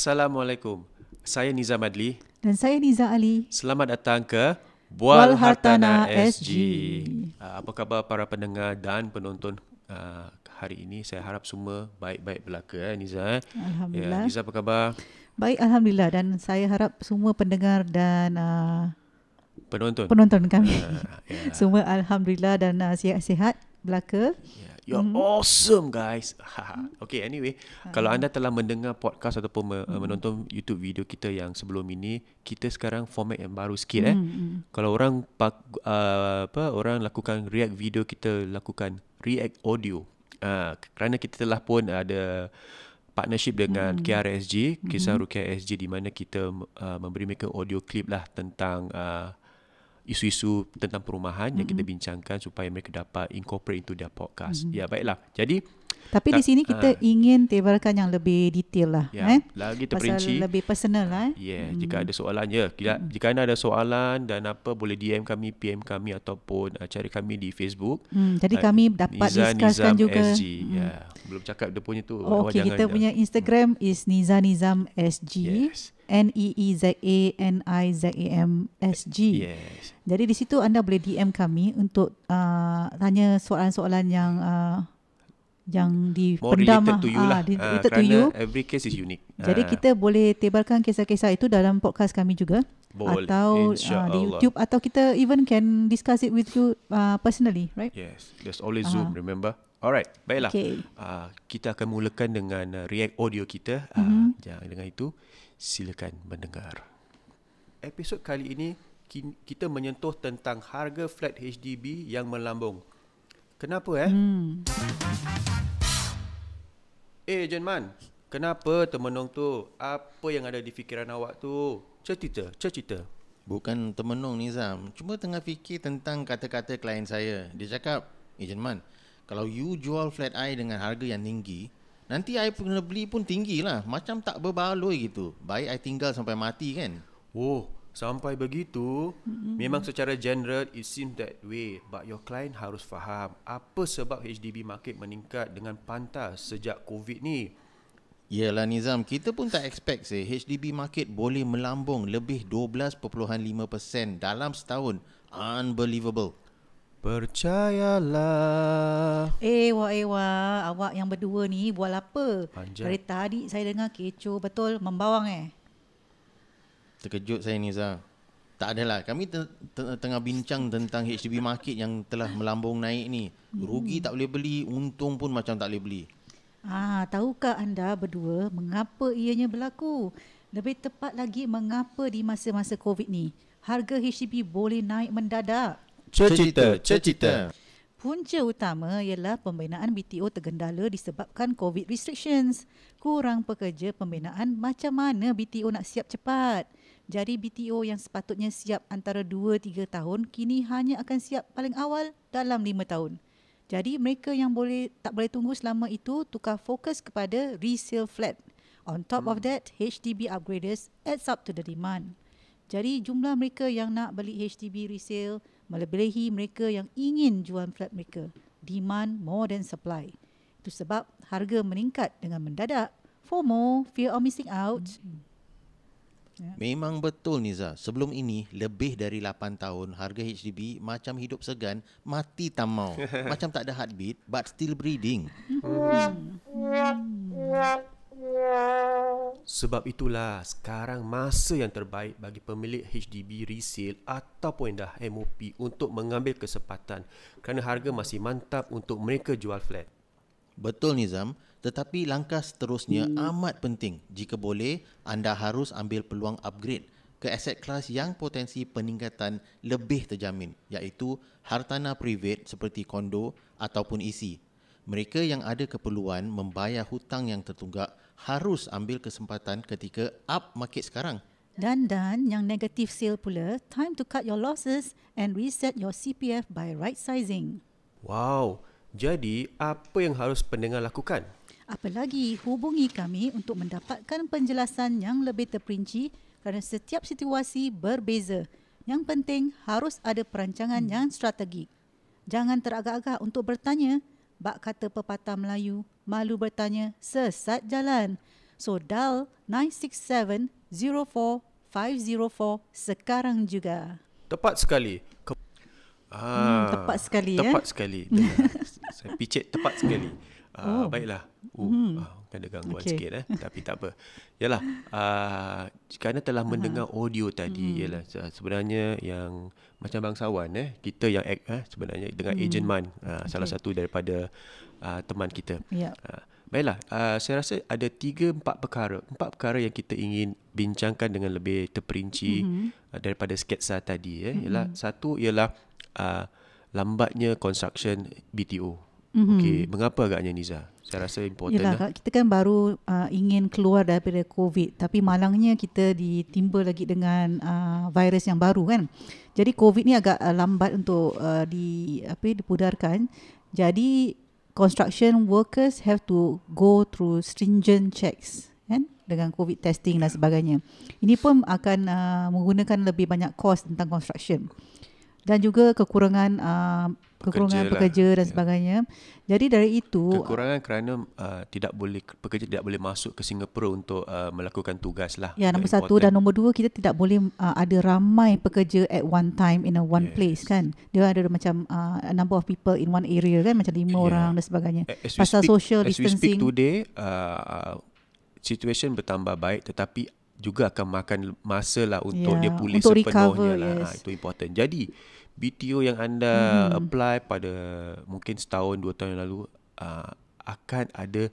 Assalamualaikum. Saya Nizam Adli. Dan saya Niza Ali. Selamat datang ke Bual Hartana Hartana SG. SG. Uh, apa khabar para pendengar dan penonton uh, hari ini? Saya harap semua baik-baik belaka eh Niza eh. Alhamdulillah. Ya, Niza apa khabar? Baik, Alhamdulillah. Dan saya harap semua pendengar dan uh, Penonton. penonton kami. Uh, ya. Semua Alhamdulillah dan uh, sihat-sihat belaka. Yeah. You're mm. awesome guys. okay, anyway, kalau anda telah mendengar podcast ataupun me- mm. menonton YouTube video kita yang sebelum ini, kita sekarang format yang baru sikit eh. Mm. Kalau orang uh, apa orang lakukan react video, kita lakukan react audio. Uh, kerana kita telah pun ada partnership dengan mm. KRSG, Kisah mm. Rukia SG di mana kita uh, memberi mereka audio clip lah tentang uh, isu-isu tentang perumahan mm-hmm. yang kita bincangkan supaya mereka dapat incorporate into their podcast. Mm-hmm. Ya, baiklah. Jadi Tapi di Tak- sini kita ingin tebarkan yang lebih detail lah. ya, eh? lagi Pasal terperinci. lebih personal lah. Eh? Ya, yeah, jika ada soalan ya, jika, jika anda ada soalan dan apa boleh DM kami, PM kami ataupun uh, cari kami di Facebook. Hmm, jadi Uh, kami dapat Niza discusskan Nizam juga. SG. Ya, belum cakap dia punya tu. Oh, okay, jangan- kita punya Instagram is Niza Nizam SG. Yes. E N-E-E-Z-A-N-I-Z-A-M S-G. Yes. Jadi di situ anda boleh DM kami untuk uh, tanya soalan-soalan yang uh, yang More dipendam related to you lah. Ah, related to you. every case is unique. Jadi Ah, kita boleh tebarkan kisah-kisah itu dalam podcast kami juga Boleh, atau uh, di YouTube atau kita even can discuss it with you uh, personally, right? Yes, there's always Zoom, remember? Alright, baiklah. Okay. Uh, kita akan mulakan dengan uh, react audio kita. Uh, Mhm. Jangan dengan itu, silakan mendengar. Episod kali ini kita menyentuh tentang harga flat HDB yang melambung. Kenapa eh? Hmm. Eh, Ejen Man, kenapa termenung tu? Apa yang ada di fikiran awak tu? Cerita, cerita. Bukan termenung Nizam Cuma tengah fikir tentang kata-kata klien saya Dia cakap Ejen Man Kalau you jual flat I dengan harga yang tinggi Nanti I kena beli pun tinggi lah Macam tak berbaloi gitu. Baik I tinggal sampai mati kan? Oh, sampai begitu, mm-hmm. memang secara general it seems that way. But your client harus faham apa sebab HDB market meningkat dengan pantas sejak COVID ni. Yelah Nizam. Kita pun tak expect sih HDB market boleh melambung Lebih 12.5% dalam setahun. Unbelievable Percayalah. Eh wah eh wah awak yang berdua ni buat apa? Panjat. Dari tadi saya dengar kecoh betul membawang eh. Terkejut saya Nizam tak adalah kami te- te- tengah bincang tentang HDB market yang telah melambung naik ni Rugi tak boleh beli Untung pun macam tak boleh beli Ah, tahukah anda berdua mengapa ianya berlaku? Lebih tepat lagi mengapa di masa-masa COVID ni harga HDB boleh naik mendadak? Cerita, cerita. Punca utama ialah pembinaan BTO tergendala disebabkan COVID restrictions. Kurang pekerja pembinaan macam mana BTO nak siap cepat? Jadi BTO yang sepatutnya siap antara 2-3 tahun kini hanya akan siap paling awal dalam 5 tahun. Jadi mereka yang boleh tak boleh tunggu selama itu tukar fokus kepada resale flat. On top of that, HDB upgraders adds up to the demand. Jadi jumlah mereka yang nak beli HDB resale melebihi mereka yang ingin jual flat mereka. Demand more than supply. Itu sebab harga meningkat dengan mendadak. FOMO, fear of missing out. Memang betul Niza Sebelum ini Lebih dari 8 tahun Harga HDB Macam hidup segan Mati tamau Macam tak ada heartbeat But still breathing Sebab itulah sekarang masa yang terbaik bagi pemilik HDB resale ataupun dah MOP untuk mengambil kesempatan kerana harga masih mantap untuk mereka jual flat. Betul Nizam. Tetapi langkah seterusnya amat penting. Jika boleh Anda harus ambil peluang upgrade Ke aset kelas yang potensi peningkatan lebih terjamin Iaitu hartanah private seperti kondo ataupun isi Mereka yang ada keperluan membayar hutang yang tertunggak Harus ambil kesempatan ketika up market sekarang Dan dan yang negative sale pula, time to cut your losses and reset your CPF by right sizing. Wow, jadi apa yang harus pendengar lakukan? Apalagi hubungi kami untuk mendapatkan penjelasan yang lebih terperinci kerana setiap situasi berbeza. Yang penting harus ada perancangan yang strategik. Jangan teragak-agak untuk bertanya. Bak kata pepatah Melayu, malu bertanya, sesat jalan. So dial 967-04-504 sekarang juga. Tepat sekali. Ke- Hmm, tepat sekali, eh? Tepat sekali. Dengar. Saya picit tepat sekali. Uh, oh. Baiklah. Uh, hmm. uh, ada gangguan okay. Sikit eh. Tapi tak apa. Yalah. Uh, kerana telah mendengar audio tadi. Hmm. Yalah. se- Sebenarnya yang macam bangsawan eh. Kita yang act eh. Sebenarnya dengan hmm. agent man. Uh, Salah Okay. satu daripada uh, teman kita. Ya. Uh, baiklah. Uh, saya rasa ada tiga empat perkara. Empat perkara yang kita ingin bincangkan dengan lebih terperinci mm-hmm. uh, daripada sketsa tadi. Eh. Mm-hmm. Ialah, satu ialah uh, lambatnya construction BTO. Mm-hmm. Okey, mengapa agaknya Niza? Saya rasa important Yelah, lah. Kita kan baru uh, ingin keluar daripada COVID tapi malangnya kita ditimba lagi dengan uh, virus yang baru kan. Jadi COVID ni agak uh, lambat untuk uh, di apa dipudarkan. Jadi construction workers have to go through stringent checks kan dengan COVID testing dan sebagainya. Ini pun akan uh, menggunakan lebih banyak kos tentang construction. Dan juga kekurangan uh, kekurangan Pekerja lah. pekerja dan Ya. sebagainya. Jadi dari itu Kekurangan kerana uh, tidak boleh pekerja tidak boleh masuk ke Singapura untuk uh, melakukan tugas lah. Ya, Yang nombor satu important. dan nombor dua kita tidak boleh uh, ada ramai pekerja at one time in a one Yes. place kan. Dia ada macam uh, a number of people in one area kan macam lima Yeah. orang dan sebagainya. As Pasal speak- social as we speak distancing. today, uh, situation bertambah baik tetapi juga akan makan masa lah untuk Ya, dia pulih untuk sepenuhnya recover, lah. yes. Ha, itu important. Jadi BTO yang anda Hmm. apply pada mungkin setahun dua tahun yang lalu uh, akan ada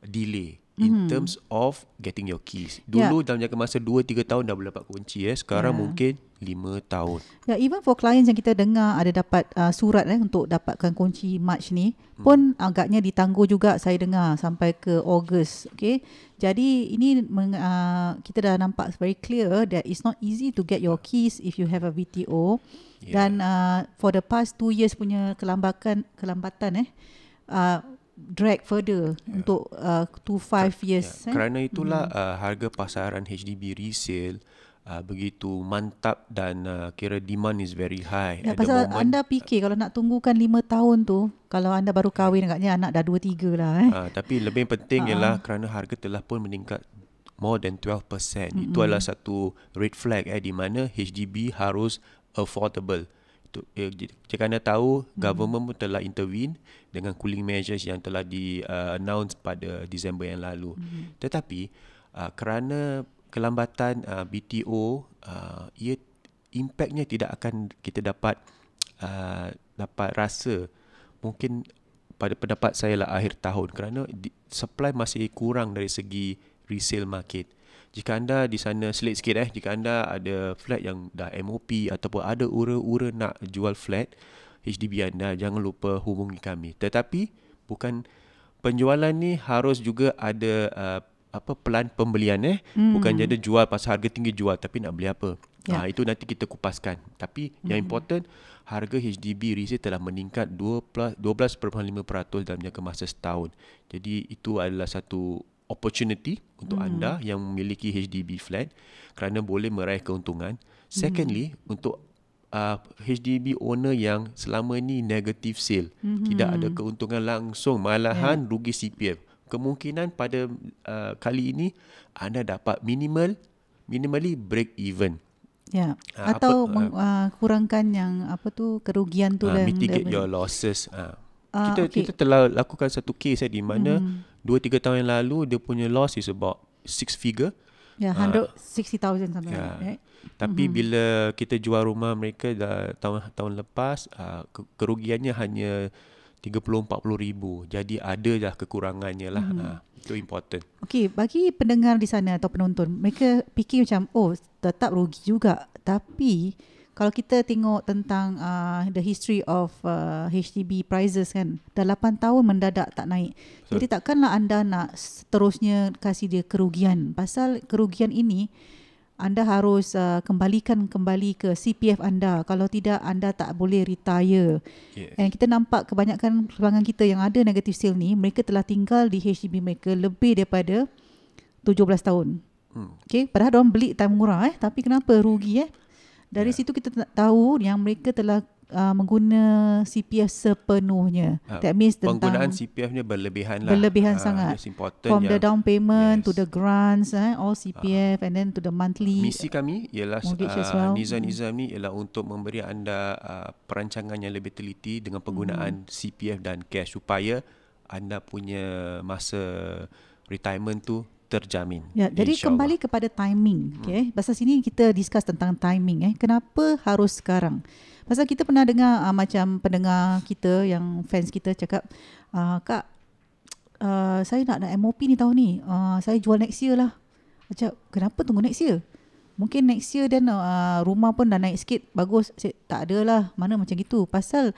delay in terms of getting your keys. Dulu dalam jangka masa 2 3 tahun dah boleh dapat kunci eh. Sekarang Ya. mungkin 5 tahun. Ya, even for clients yang kita dengar ada dapat uh, surat eh untuk dapatkan kunci March ni Hmm. pun agaknya ditangguh juga saya dengar sampai ke Ogos. Okay. Jadi ini meng, uh, kita dah nampak very clear that it's not easy to get your keys if you have a VTO. Yeah. Dan uh, for the past two years punya kelambatan kelambatan eh uh, drag further yeah. untuk uh, to five years. eh. Kerana itulah hmm. uh, harga pasaran HDB resale uh, begitu mantap dan uh, kira demand is very high Ya, pasal moment. anda fikir kalau nak tunggukan lima tahun tu, kalau anda baru kahwin agaknya anak dah dua tiga lah eh. Uh, tapi lebih penting ialah kerana harga telah pun meningkat more than 12%. Mm-hmm. Itu adalah satu red flag eh di mana HDB harus affordable. Itu eh, anda tahu mm-hmm. government pun telah intervene dengan cooling measures yang telah di uh, announce pada Disember yang lalu. Mm-hmm. Tetapi uh, kerana kelambatan uh, BTO uh, ia impactnya tidak akan kita dapat uh, dapat rasa mungkin pada pendapat saya lah akhir tahun kerana di, supply masih kurang dari segi resale market. Jika anda di sana selit sikit eh, jika anda ada flat yang dah MOP ataupun ada ura-ura nak jual flat HDB anda, jangan lupa hubungi kami. Tetapi bukan penjualan ni harus juga ada uh, apa pelan pembelian eh. Hmm. Bukan jadi jual pasal harga tinggi jual tapi nak beli apa. Ya. Ha, itu nanti kita kupaskan. Tapi hmm. yang important harga HDB resale telah meningkat 12 12.5% dalam jangka masa setahun. Jadi itu adalah satu opportunity untuk hmm. anda yang memiliki HDB flat kerana boleh meraih keuntungan. Secondly, hmm. untuk uh, HDB owner yang selama ni negative sale, hmm. tidak ada keuntungan langsung, malahan yeah. rugi CPF. Kemungkinan pada uh, kali ini anda dapat minimal minimally break even. Ya. Ah, Atau apa, meng, uh, kurangkan yang apa tu kerugian tu uh, dan mitigate dan- your losses. Uh. Ah, kita okay. kita telah lakukan satu case eh, di mana 2 3 tahun yang lalu dia punya loss is about six figure. Ya, 160,000 something Ya. like that, right? Tapi mm-hmm. bila kita jual rumah mereka dah tahun tahun lepas uh, ke, kerugiannya hanya 30 40 ribu. Jadi ada dah kekurangannya lah. Mm-hmm. Uh, itu important. Okey, bagi pendengar di sana atau penonton, mereka fikir macam oh, tetap rugi juga. Tapi kalau kita tengok tentang uh, the history of uh, HDB prices kan, dah 8 tahun mendadak tak naik. Betul. Jadi takkanlah anda nak seterusnya kasih dia kerugian. Pasal kerugian ini anda harus uh, kembalikan kembali ke CPF anda. Kalau tidak anda tak boleh retire. Yes. And kita nampak kebanyakan pelanggan kita yang ada negative sale ni, mereka telah tinggal di HDB mereka lebih daripada 17 tahun. Hmm. Okay, padahal orang beli time murah eh, tapi kenapa rugi eh? Dari yeah. situ kita tahu yang mereka telah uh, mengguna CPF sepenuhnya. Ah, That means tentang Penggunaan CPF-nya berlebihan lah. Berlebihan Ah, sangat. Important from the down payment to Yes. the grants, eh, all CPF and then to the monthly. Misi kami ialah uh, well. Nizam-Nizam ni ialah untuk memberi anda uh, perancangan yang lebih teliti dengan penggunaan Hmm. CPF dan cash supaya anda punya masa retirement tu terjamin. Ya, jadi kembali kepada timing, okay? Pasal sini kita discuss tentang timing, eh. Kenapa harus sekarang? Pasal kita pernah dengar uh, macam pendengar kita yang fans kita cakap, uh, kak, uh, saya nak nak MOP ni tahun ni, uh, saya jual next year lah. Macam kenapa tunggu next year? Mungkin next year dan uh, rumah pun dah naik sikit, bagus. Saya, tak ada lah, mana macam gitu. Pasal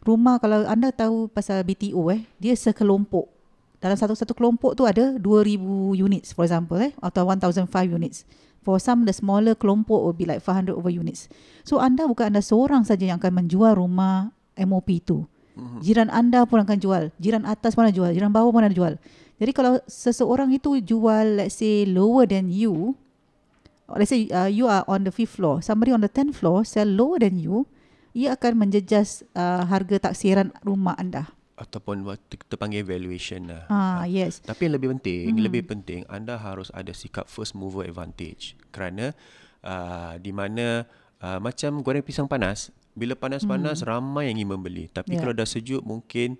rumah kalau anda tahu pasal BTO eh, dia sekelompok dalam satu-satu kelompok tu ada 2000 units for example eh atau 1005 units. For some the smaller kelompok will be like 500 over units. So anda bukan anda seorang saja yang akan menjual rumah MOP itu. Jiran anda pun akan jual, jiran atas pun jual, jiran bawah pun jual. Jadi kalau seseorang itu jual let's say lower than you, let's say uh, you are on the fifth floor, somebody on the 10th floor sell lower than you, ia akan menjejas uh, harga taksiran rumah anda. Ataupun waktu kita panggil valuation lah. Ah yes. Tapi yang lebih penting, hmm. lebih penting anda harus ada sikap first mover advantage. Kerana uh, di mana uh, macam goreng pisang panas, bila panas-panas hmm. ramai yang ingin membeli. Tapi yeah. kalau dah sejuk mungkin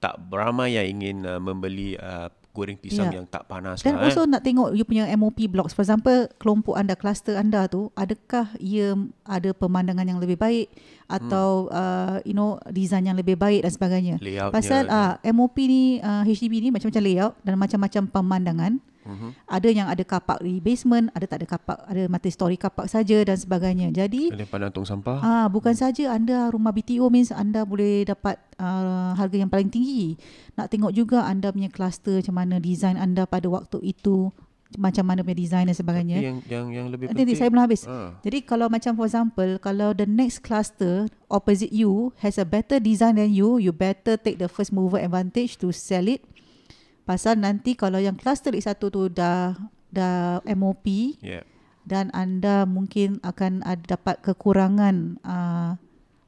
tak ramai yang ingin uh, membeli uh, goreng pisang Ya. yang tak panas Dan lah. also nak tengok you punya MOP blocks. For example, kelompok anda, kluster anda tu, adakah ia ada pemandangan yang lebih baik atau hmm. uh, you know design yang lebih baik dan sebagainya. Layoutnya Pasal uh, MOP ni uh, HDB ni macam-macam layout dan macam-macam pemandangan. Mhm. Ada yang ada kapak di basement, ada tak ada kapak, ada multi story kapak saja dan sebagainya. Jadi Ada pandang tong sampah. Ah, bukan saja anda rumah BTO means anda boleh dapat uh, harga yang paling tinggi. Nak tengok juga anda punya cluster macam mana design anda pada waktu itu, macam mana punya design dan Tapi sebagainya. yang yang yang lebih Nanti, nanti penting. saya belum habis. Ah. Jadi kalau macam for example, kalau the next cluster opposite you has a better design than you, you better take the first mover advantage to sell it. Pasal nanti kalau yang cluster lagi satu tu dah dah MOP, Yeah. dan anda mungkin akan ada dapat kekurangan uh,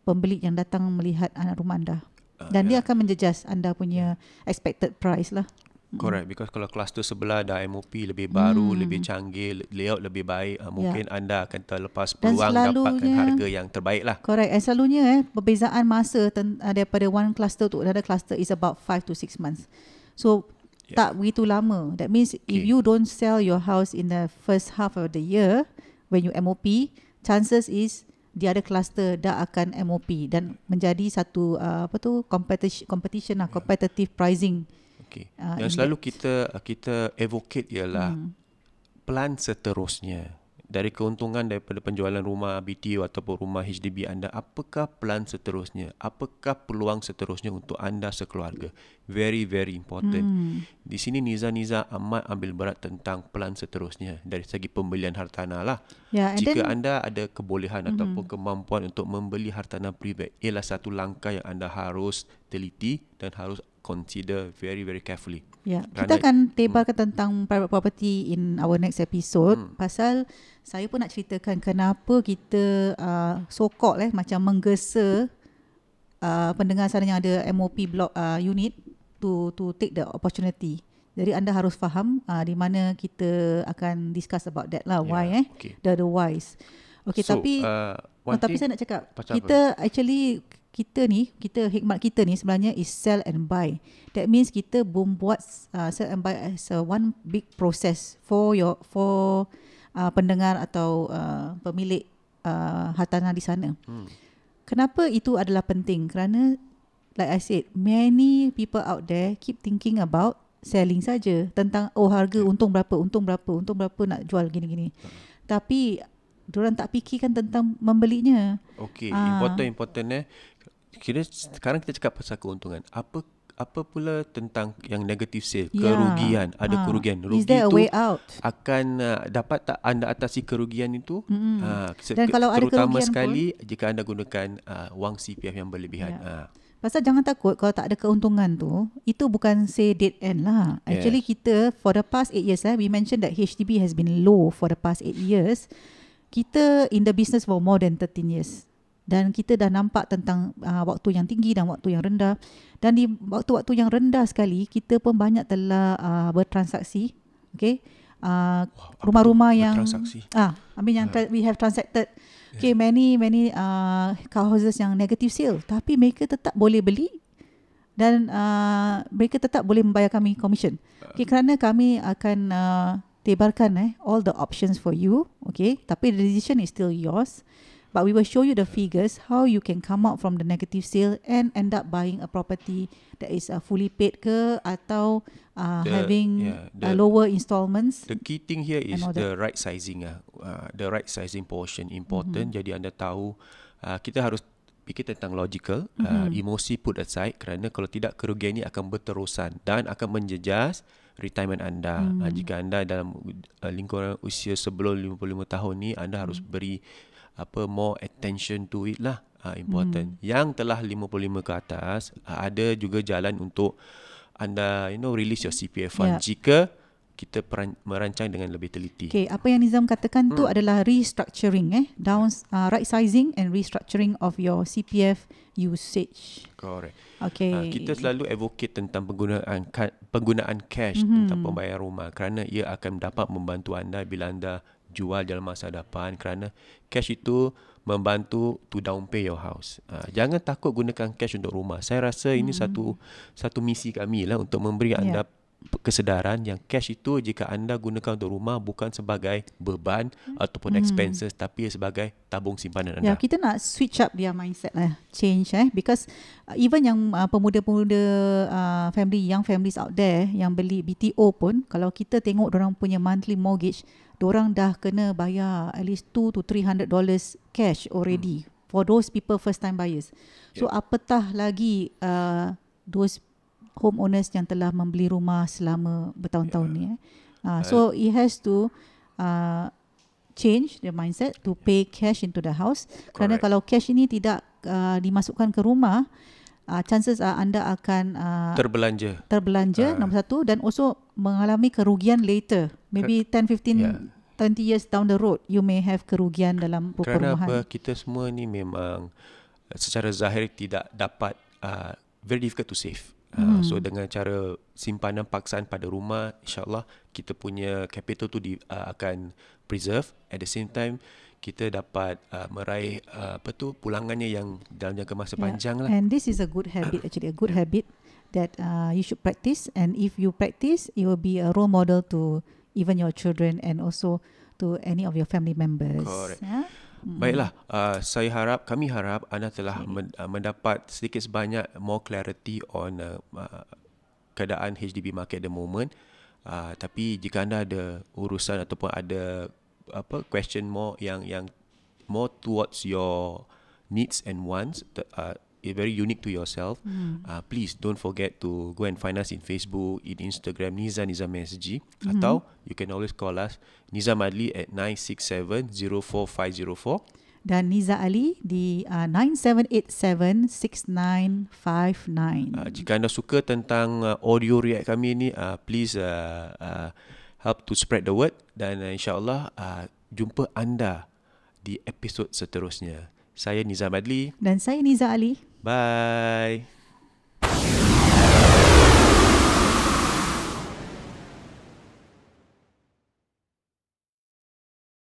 pembeli yang datang melihat anak rumah anda. Ah, Dan dia yeah. akan menjejas anda punya expected price lah. Correct because kalau kluster sebelah dah MOP lebih baru, Hmm. lebih canggih, layout lebih baik, uh, mungkin anda akan terlepas peluang dapatkan harga yang terbaik lah. Correct. And selalunya eh perbezaan masa ten, uh, daripada one cluster to another cluster is about 5 to 6 months. So Yeah. tak begitu lama. That means if Okay. you don't sell your house in the first half of the year when you MOP, chances is the other cluster dah akan MOP dan menjadi satu uh, apa tu competition competition lah, competitive pricing. Okay. Yang index. selalu kita kita advocate ialah Hmm. plan seterusnya. Dari keuntungan daripada penjualan rumah BTO ataupun rumah HDB anda, apakah plan seterusnya? Apakah peluang seterusnya untuk anda sekeluarga? Very very important. Hmm. Di sini Niza-Niza amat ambil berat tentang plan seterusnya dari segi pembelian hartanah lah. Yeah, Jika then anda ada kebolehan mm-hmm. ataupun kemampuan untuk membeli hartanah pribadi, ialah satu langkah yang anda harus teliti dan harus consider very very carefully. Ya, Kerana- kita akan tebalkan tentang private property in our next episode Hmm. pasal saya pun nak ceritakan kenapa kita uh, so called eh macam menggesa uh, pendengar sana yang ada MOP block uh, unit to to take the opportunity. Jadi anda harus faham uh, di mana kita akan discuss about that lah why Yeah, eh okay. the the whys. Okay so, tapi uh, Oh, tapi saya nak cakap kita actually kita ni kita hikmat kita ni sebenarnya is sell and buy. That means kita membuat uh, sell and buy as a one big process for your for uh, pendengar atau uh, pemilik uh, hartanah di sana. hmm, Kenapa itu adalah penting? Kerana like I said, many people out there keep thinking about selling saja tentang oh harga untung berapa, untung berapa, untung berapa nak jual gini-gini. Tapi diorang tak fikirkan tentang membelinya. okay, Ah. important important eh. Kira sekarang kita cakap pasal keuntungan. Apa apa pula tentang yang negative sale, Ya. kerugian, ada Ah. kerugian. Rugi Is there a tu way out? akan uh, dapat tak anda atasi kerugian itu? Mm-mm. Uh, Dan kalau ada terutama kerugian sekali jika anda gunakan uh, wang CPF yang berlebihan. Ya. Uh, Pasal jangan takut kalau tak ada keuntungan tu, itu bukan say dead end lah. Yes. Actually kita for the past 8 years eh, we mentioned that HDB has been low for the past 8 years. Kita in the business for more than 13 years. Dan kita dah nampak tentang uh, waktu yang tinggi dan waktu yang rendah. Dan di waktu-waktu yang rendah sekali kita pun banyak telah uh, bertransaksi okey? Uh, rumah-rumah yang ah I mean yang tra- we have transacted. Okay many many uh, car houses yang negative sale. Tapi mereka tetap boleh beli dan uh, mereka tetap boleh membayar kami commission. Okay kerana kami akan uh, tebarkan eh all the options for you okay tapi the decision is still yours but we will show you the figures how you can come out from the negative sale and end up buying a property that is uh, fully paid ke atau uh, The- having yeah, uh, the- lower installments The key thing here is the right sizing ah. Uh, the right sizing portion important. Mm-hmm. Jadi anda tahu uh, kita harus fikir tentang logical, mm-hmm. uh, emosi put aside kerana kalau tidak kerugian ini akan berterusan dan akan menjejas retirement anda. Mm. Uh, jika anda dalam uh, lingkungan usia sebelum 55 tahun ni anda harus beri apa more attention to it lah. Uh, important. Mm. Yang telah 55 ke atas uh, ada juga jalan untuk anda you know release your CPF fund Yeah. jika kita peran, merancang dengan lebih teliti. Okay, apa yang Nizam katakan tu adalah restructuring eh, down uh, right sizing and restructuring of your CPF usage. Correct. Okay. Uh, kita selalu advocate tentang penggunaan penggunaan cash mm-hmm. tentang pembayaran rumah kerana ia akan dapat membantu anda bila anda jual dalam masa depan kerana cash itu membantu to down pay your house. Uh, jangan takut gunakan cash untuk rumah. Saya rasa ini satu satu misi kami lah untuk memberi anda kesedaran yang cash itu jika anda gunakan untuk rumah bukan sebagai beban ataupun expenses tapi sebagai tabung simpanan anda. Ya, kita nak switch up dia mindset lah, change eh because uh, even yang uh, pemuda-pemuda uh, family, young families out there yang beli BTO pun kalau kita tengok orang punya monthly mortgage, orang dah kena bayar at least 2 to 300 dollars cash already hmm. for those people first time buyers. So apatah lagi uh, those homeowners yang telah membeli rumah selama bertahun-tahun ni eh. Uh, so it has to uh, change the mindset to pay cash into the house kerana Correct. kalau cash ini tidak uh, dimasukkan ke rumah uh, chances are anda akan uh, Terbelanja. terbelanja Ah. nombor satu dan also mengalami kerugian later maybe 10 15 Yeah. 20 years down the road you may have kerugian dalam rupa Kerana apa kita semua ni memang uh, secara zahir tidak dapat uh, very difficult to save. Uh, so dengan cara simpanan paksaan pada rumah insyaallah kita punya capital tu di, uh, akan preserve at the same time kita dapat uh, meraih uh, apa tu pulangannya yang dalam jangka masa panjang lah. And this is a good habit, actually, a good habit that uh, you should practice. And if you practice, it will be a role model to even your children and also to any of your family members. Correct. Yeah? Baiklah, uh, saya harap, kami harap anda telah men, uh, mendapat sedikit sebanyak more clarity on uh, uh, keadaan HDB market at the moment. Uh, tapi jika anda ada urusan ataupun ada apa question more yang yang more towards your needs and wants, uh, very unique to yourself, uh, please don't forget to go and find us in Facebook, in Instagram, Niza Nizam SG, atau you can always call us Nizam Adli at 967-04504. Dan Niza Ali di uh, 9787-6959. Uh, jika anda suka tentang uh, audio react kami ni, uh, please uh, uh, help to spread the word dan uh, insyaAllah uh, jumpa anda di episod seterusnya. Saya Nizam Adli. Dan saya Niza Ali. Bye.